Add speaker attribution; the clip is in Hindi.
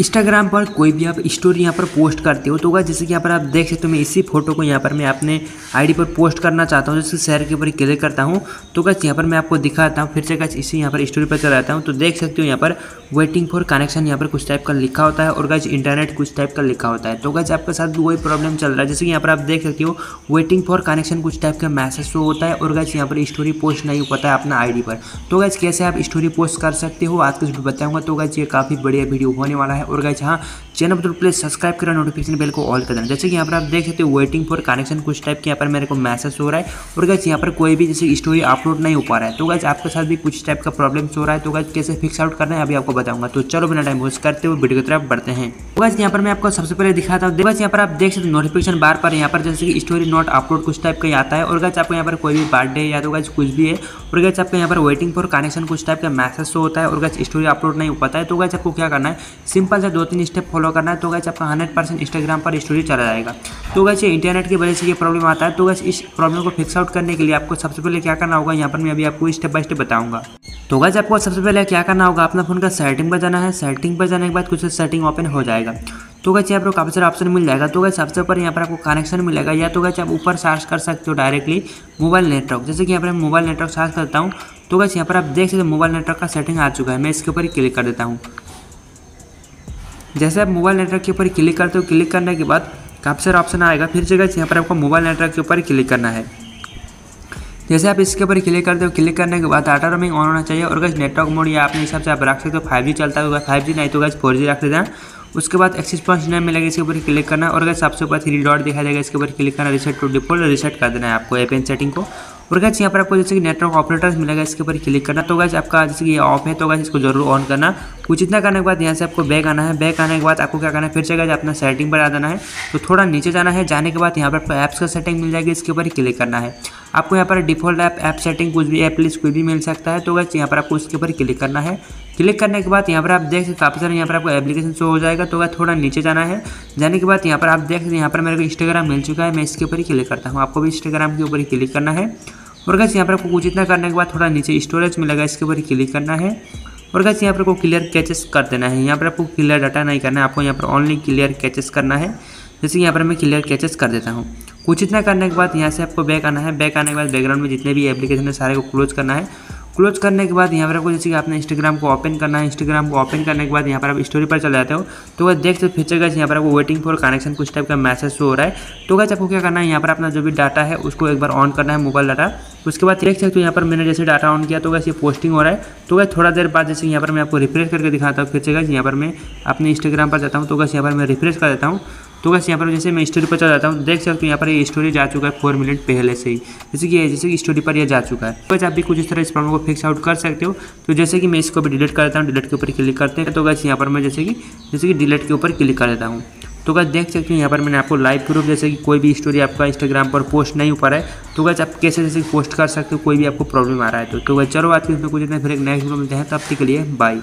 Speaker 1: इंस्टाग्राम पर कोई भी आप स्टोरी यहाँ पर पोस्ट करते हो तो होगा जैसे कि यहाँ पर आप देख सकते हो, मैं इसी फ़ोटो को यहाँ पर मैं अपने आईडी पर पोस्ट करना चाहता हूँ जैसे शेयर के ऊपर क्लिक करता हूँ। तो गैस यहाँ पर मैं आपको दिखाता हूँ, फिर से गैस इसी यहाँ पर स्टोरी पर चला जाता हूँ। तो देख सकते हो यहाँ पर वेटिंग फॉर कनेक्शन यहाँ पर कुछ टाइप का लिखा होता है, और गैस इंटरनेट कुछ टाइप का लिखा होता है। तो गैस आपके साथ भी वही प्रॉब्लम चल रहा है, जैसे कि यहाँ पर आप देख सकते हो वेटिंग फॉर कनेक्शन कुछ टाइप का मैसेज शो होता है, और गैस यहाँ पर स्टोरी पोस्ट नहीं हो पाता है अपना आई पर। तो गैस कैसे आप स्टोरी पोस्ट कर सकते हो, आज के बताऊँगा। तो गैस ये काफ़ी बढ़िया वीडियो होने वाला है और गाइज़ हाँ चैनल पर प्लीज़ सब्सक्राइब करें नोटिफिकेशन बेल को ऑल कर देना। जैसे कि यहाँ पर आप देख सकते हो वेटिंग फॉर कनेक्शन कुछ टाइप के यहाँ पर मेरे को मैसेज हो रहा है। और गाइज़ यहाँ पर कोई भी जैसे स्टोरी अपलोड नहीं हो पा रहा है। तो गाइज़ आपके साथ भी कुछ टाइप का प्रॉब्लम हो रहा है तो गाइज़ कैसे फिक्स आउट करना है, अभी आपको बताऊँगा। तो चलो, बिना टाइम वेस्ट करते हुए वीडियो की तरफ़ बढ़ते हैं। गैस यहाँ पर मैं आपको सबसे पहले दिखाता हूँ। बस यहाँ पर आप देख सकते नोटिफिकेशन बार पर यहाँ पर जैसे कि स्टोरी नॉट अपलोड कुछ टाइप का आता है। और गैस आपको यहाँ पर कोई भी बर्थडे या तो गैस कुछ भी है, और गैस आपको यहाँ पर वेटिंग फॉर कनेक्शन कुछ टाइप का मैसेज शो होता है, और गैस स्टोरी अपलोड नहीं हो पाता है। तो गैस आपको क्या करना है? सिंपल से दो तीन स्टेप फॉलो करना है तो गैस आपका हंड्रेड परसेंट इंस्टाग्राम पर स्टोरी चला जाएगा। तो गैस इंटरनेट की वजह से ये प्रॉब्लम आता है। तो गैस इस प्रॉब्लम को फिक्स आउट करने के लिए आपको सबसे पहले क्या करना होगा? यहाँ पर मैं अभी आपको स्टेप बाय स्टेप बताऊँगा। तो गैस आपको सबसे पहले क्या करना होगा? अपना फ़ोन का सेटिंग पर जाना है। सेटिंग पर जाने के बाद कुछ सेटिंग ओपन हो जाएगा। तो गैस यहाँ पर काफ़ी सारा ऑप्शन मिल जाएगा। तो गैस सबसे ऊपर यहाँ पर आपको कनेक्शन मिलेगा। या तो गैस आप ऊपर सर्च कर सकते हो डायरेक्टली मोबाइल नेटवर्क जैसे कि यहाँ पर मोबाइल नेटवर्क सर्च करता हूँ। तो गैस यहाँ पर आप देख सकते हो मोबाइल नेटवर्क का सेटिंग आ चुका है। मैं इसके ऊपर ही क्लिक कर देता हूँ। जैसे आप मोबाइल नेटवर्क के ऊपर क्लिक करते हो क्लिक करने के बाद काफ़ी सारा ऑप्शन आएगा। फिर से गैस यहाँ पर आपको मोबाइल नेटवर्क के ऊपर क्लिक करना है। जैसे आप इसके ऊपर क्लिक करते हो क्लिक करने के बाद डाटा रोमिंग ऑन होना चाहिए। और गैस नेटवर्क मोड या अपने हिसाब से आप रख सकते हो फाइव चलता होगा फाइव जी नहीं तो गैस फोर रख देते हैं। उसके बाद एक्सिस पॉइंट नेम मिलेगा, इसके ऊपर क्लिक करना और अगर सबसे ऊपर थ्री डॉट दिखा देगा, इसके ऊपर क्लिक करना रिसेट टू डिफ़ॉल्ट रिसेट कर देना है आपको एपीएन सेटिंग को। और गैस यहाँ पर आपको जैसे कि नेटवर्क ऑपरेटर्स मिलेगा, इसके ऊपर क्लिक करना। तो गैस आपका जैसे कि ऑफ़ है तो गैस इसको ज़रूर ऑन करना। कुछ इतना करने के बाद यहाँ से आपको बैक आना है। बैक आने के बाद आपको क्या करना है? फिर से गैस अपना सेटिंग पर आ जाना है तो थोड़ा नीचे जाना है। जाने के बाद यहाँ पर ऐप्स का सेटिंग मिल जाएगी, इसके ऊपर ही क्लिक करना है। आपको यहाँ पर डिफ़ॉल्ट ऐप ऐप सेटिंग कुछ भी ऐप लिस्ट कोई भी मिल सकता है। तो गैस यहाँ पर आपको उसके ऊपर क्लिक करना है। क्लिक करने के बाद यहाँ पर आप देख सकते काफ़ी सारे यहाँ पर आपको एप्लीकेशन शो हो जाएगा। तो गैस थोड़ा नीचे जाना है। जाने के बाद यहाँ पर आप देख सकते यहाँ पर मेरे को इंस्टाग्राम मिल चुका है। मैं इसके ऊपर ही क्लिक करता हूँ। आपको भी इंस्टाग्राम के ऊपर ही क्लिक करना है। और गैस यहाँ पर आपको कुछ इतना करने के बाद थोड़ा नीचे स्टोरेज मिलेगा, इसके ऊपर ही क्लिक करना है। और कैसे यहाँ पर आपको क्लियर कैचेस कर देना है। यहाँ पर आपको क्लियर डाटा नहीं करना है, आपको यहाँ पर ऑनली क्लियर कैचेस करना है। जैसे यहाँ पर मैं क्लियर कैचेस कर देता हूँ। कुछ इतना करने के बाद यहाँ से आपको बैक आना है। बैक आने के बाद बैकग्राउंड में जितने भी एप्लीकेशन है, सारे को क्लोज करना है। क्लोज करने के बाद यहाँ पर आपको जैसे कि आपने इंस्टाग्राम को ओपन करना है इंस्टाग्राम को ओपन करने के बाद यहाँ पर आप स्टोरी पर चले जाते हो। तो वह देख सकते फीचर गैस यहाँ पर आपको वेटिंग फॉर कनेक्शन कुछ टाइप का मैसेज शो हो रहा है। तो गैस आपको क्या करना है, यहाँ पर अपना जो भी डाटा है, उसको एक बार ऑन करना है मोबाइल डाटा उसके बाद देख सकते हो यहाँ पर मैंने जैसे डाटा ऑन किया तो वैसे पोस्टिंग हो रहा है। तो वैसे थोड़ा देर बाद जैसे यहाँ पर मैं आपको रिफ्रेश करके दिखाता हूँ फिर से गैस यहाँ पर मैं अपने इंस्टाग्राम पर जाता हूँ। तो गैस यहाँ पर मैं रिफ्रेश कर देता हूँ। तो बस यहाँ पर जैसे मैं स्टोरी पर चला जाता हूँ देख सकते हो यहाँ पर ये स्टोरी जा चुका है फोर मिनट पहले से ही। जैसे कि जैसे कि स्टोरी पर यह जा चुका है। तो आप भी कुछ इस तरह इस प्रॉब्लम को फिक्स आउट कर सकते हो। तो जैसे कि मैं इसको भी डिलीट कर देता हूँ डिलीट के ऊपर क्लिक करते हैं। तो बस यहाँ पर मैं जैसे कि जैसे कि डिलीट के ऊपर क्लिक कर देता हूँ। तो क्या देख सकते हो यहाँ पर मैंने आपको लाइव प्रूफ जैसे कि कोई भी स्टोरी आपका इंस्टाग्राम पर पोस्ट नहीं हो पा रहा है। तो क्या आप कैसे जैसे पोस्ट कर सकते हो कोई भी आपको प्रॉब्लम आ रहा है तो, तो चलो आज के इसमें कुछ इतना फिर एक नेक्स्ट वीडियो मिलते हैं तब तक के लिए बाय